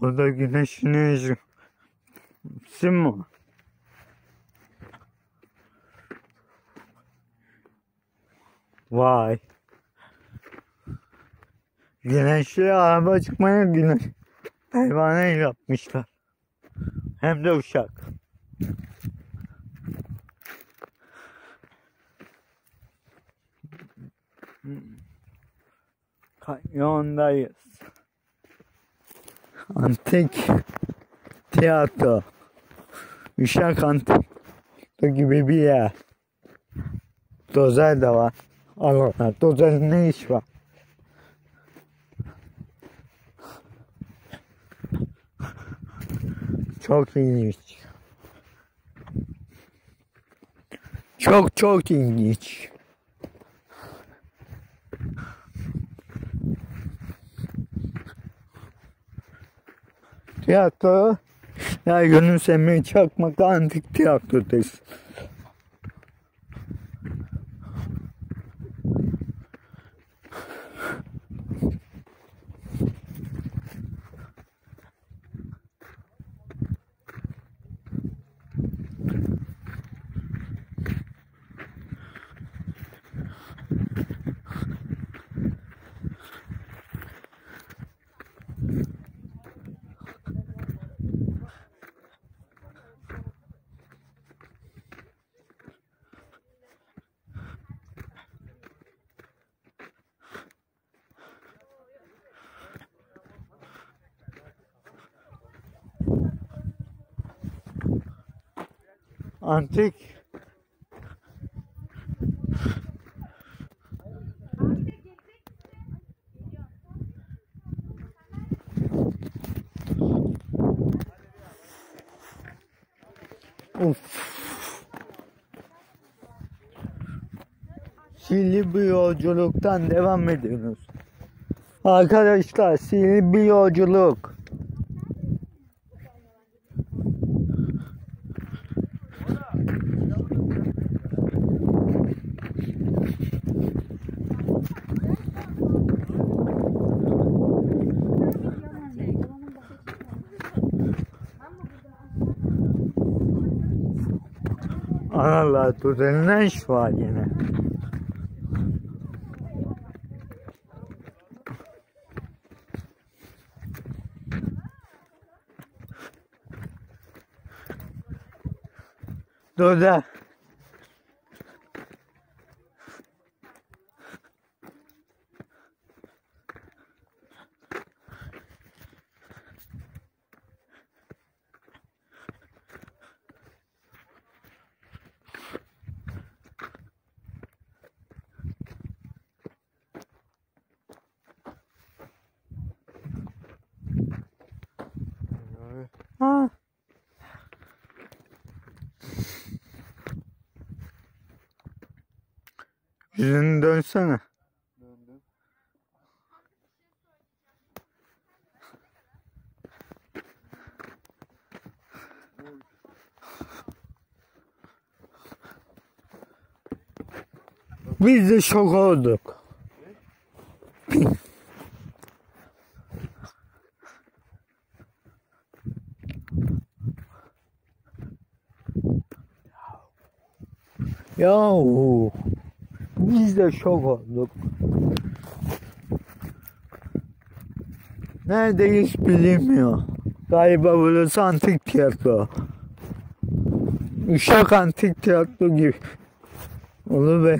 O da güneşin ışığı. Mi? Vay. Güneşli araba çıkmaya güneş. Hayvana yapmışlar. Hem de uşak. Kanyondayız. Antik tiyatro. Uşak antik gibi bir yer. Dozer de var. Allah Allah. Ne iş var? Çok ilginç. Çok çok ilginç. Tiyatro ya Yunus Emre Çakmak Antik Tiyatro'dayız. Antik Of. Bir yolculuktan devam ediyoruz. Arkadaşlar bir yolculuk. Allah düzelinden iş var yine. Dur da. Ha. Yüzünü dönsene. Döndüm. Biz de şok olduk. Yahu. Biz de şok olduk. Neredeyiz bilinmiyor. Galiba burası antik tiyatro. Uşak antik tiyatro gibi. Ulu Bey.